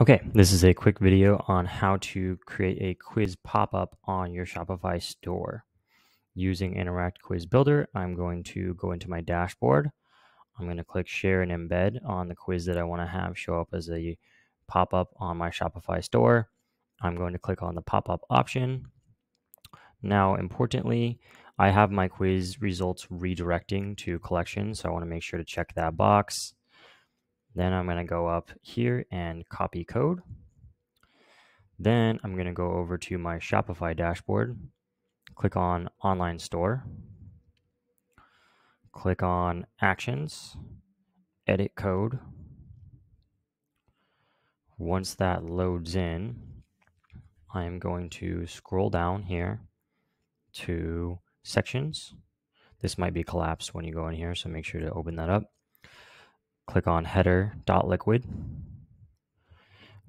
Okay, this is a quick video on how to create a quiz pop-up on your Shopify store. Using Interact Quiz Builder, I'm going to go into my dashboard. I'm going to click Share and Embed on the quiz that I want to have show up as a pop-up on my Shopify store. I'm going to click on the pop-up option. Now, importantly, I have my quiz results redirecting to collections, so I want to make sure to check that box. Then I'm going to go up here and copy code. Then I'm going to go over to my Shopify dashboard, click on Online Store, click on Actions, Edit Code. Once that loads in, I am going to scroll down here to Sections. This might be collapsed when you go in here, so make sure to open that up click on header.liquid.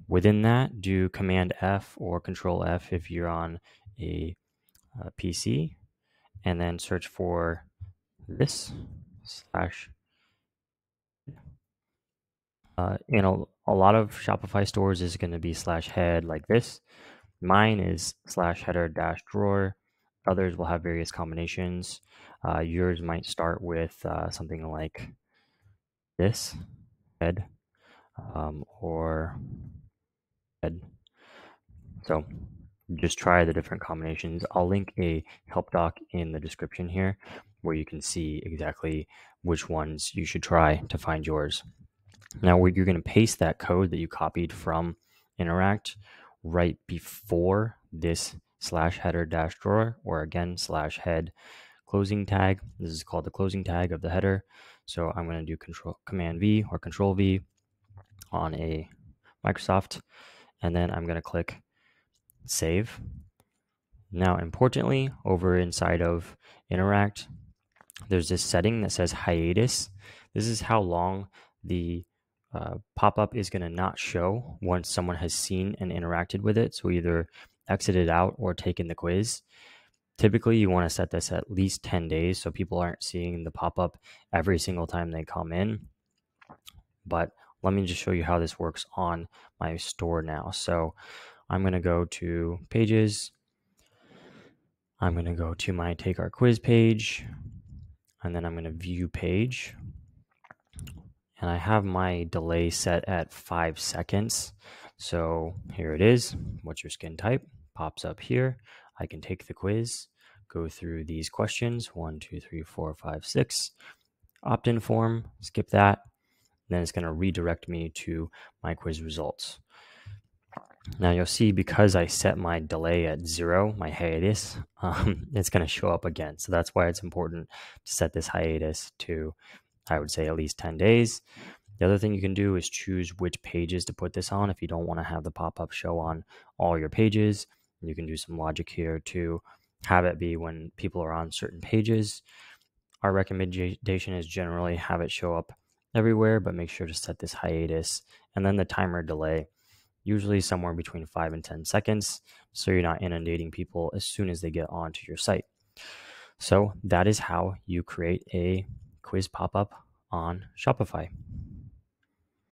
Within that, do Command F or Control F if you're on a, a PC, and then search for this slash. Uh, in a, a lot of Shopify stores is going to be slash head like this. Mine is slash header dash drawer. Others will have various combinations. Uh, yours might start with uh, something like this head um, or head. So just try the different combinations. I'll link a help doc in the description here where you can see exactly which ones you should try to find yours. Now you're going to paste that code that you copied from Interact right before this slash header dash drawer or again slash head closing tag. This is called the closing tag of the header. So I'm going to do control command V or control V on a Microsoft, and then I'm going to click save. Now, importantly, over inside of Interact, there's this setting that says hiatus. This is how long the uh, pop up is going to not show once someone has seen and interacted with it. So either exited out or taken the quiz. Typically, you want to set this at least 10 days so people aren't seeing the pop up every single time they come in. But let me just show you how this works on my store now. So I'm going to go to pages. I'm going to go to my take our quiz page and then I'm going to view page. And I have my delay set at five seconds. So here it is. What's your skin type? Pops up here. I can take the quiz, go through these questions one, two, three, four, five, six, opt in form, skip that. Then it's going to redirect me to my quiz results. Now you'll see because I set my delay at zero, my hiatus, um, it's going to show up again. So that's why it's important to set this hiatus to, I would say, at least 10 days. The other thing you can do is choose which pages to put this on if you don't want to have the pop up show on all your pages. You can do some logic here to have it be when people are on certain pages. Our recommendation is generally have it show up everywhere, but make sure to set this hiatus and then the timer delay, usually somewhere between 5 and 10 seconds, so you're not inundating people as soon as they get onto your site. So that is how you create a quiz pop up on Shopify.